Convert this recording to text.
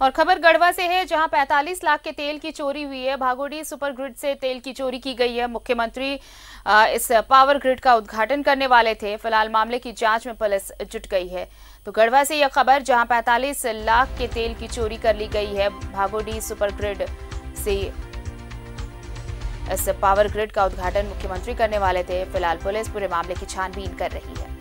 और खबर गढ़वा से है, जहाँ 45 लाख के तेल की चोरी हुई है। भागोडी सुपर ग्रिड से तेल की चोरी की गई है। मुख्यमंत्री इस पावर ग्रिड का उद्घाटन करने वाले थे। फ़िलहाल मामले की जाँच में पुलिस जुट गई है। तो गढ़वा से यह खबर, जहाँ 45 लाख के तेल की चोरी कर ली गई है भागोडी सुपर ग्रिड से इस पावर ग्रिड का उद्घाटन मुख्यमंत्री करने वाले थे। फ़िलहाल पुलिस पूरे मामले की छानबीन कर रही है।